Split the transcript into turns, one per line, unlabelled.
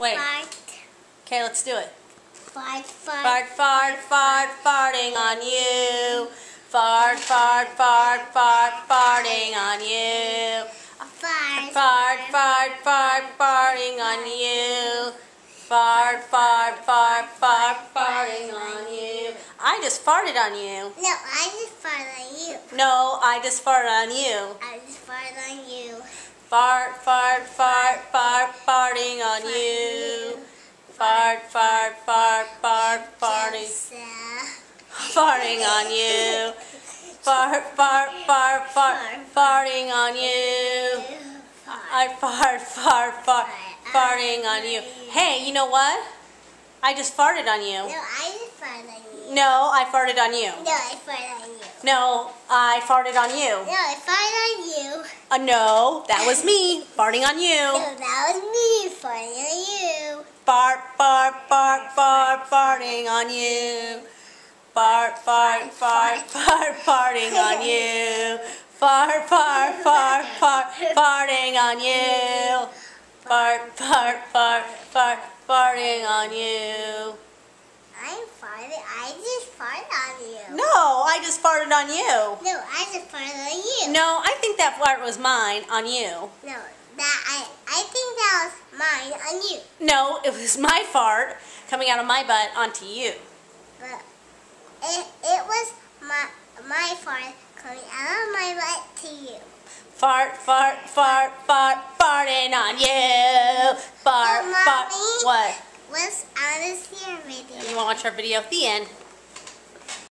Wait.
fart.
Okay, let's do it.
Fart, fart.
Fart, fart, fart, farting on you. Fart, fart, fart, fart, farting on you.
Fart.
Fart, fart, fart, farting on you. Fart, fart, fart, fart, farting on you. I just farted on you.
No, I just fart on you.
No, I just farted on you.
I just fart on you.
Fart, fart, fart, fart, farting on you. Fart, fart, fart, fart, farting,
uh,
farting on you. Fart, fart, fart, fart, farting on you. I fart, fart, fart, farting on you. Hey, you know what? I just farted on you.
No, I just fart on you.
No, I farted on you.
No, I fart on you.
No, I farted on you.
No, I fart on you.
Uh, no, that was me farting on
No,
you.
that was me farting on you.
Fart, fart, fart, fart, farting on you. Fart, fart, fart, fart, farting on you. Fart, fart, fart, fart, farting on you. Fart, fart, fart, fart, farting on you.
I'm farting. I just fart on you.
No, I just farted on you.
No, I just fart on you.
No, I think that fart was mine on you.
No, that I I think that was mine on you.
No, it was my fart coming out of my butt onto you.
But it it was my my fart coming out of my butt to you.
Fart, fart, fart, fart, farting on you. Fart, fart. What?
What's on this here video?
You want to watch our video at the end?